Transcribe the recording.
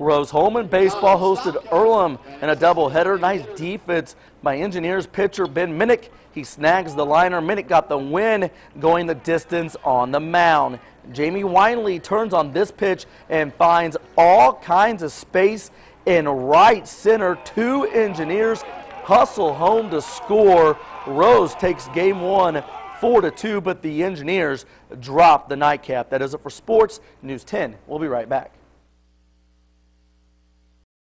Rose Hulman baseball hosted Earlham in a doubleheader. Nice defense by Engineers pitcher Ben Minnick. He snags the liner. Minnick got the win going the distance on the mound. Jamie Winley turns on this pitch and finds all kinds of space in right center. Two Engineers hustle home to score. Rose takes game one 4 to 2, but the Engineers drop the nightcap. That is it for sports. News 10. We'll be right back.